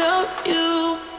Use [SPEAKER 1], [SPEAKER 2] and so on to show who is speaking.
[SPEAKER 1] without you.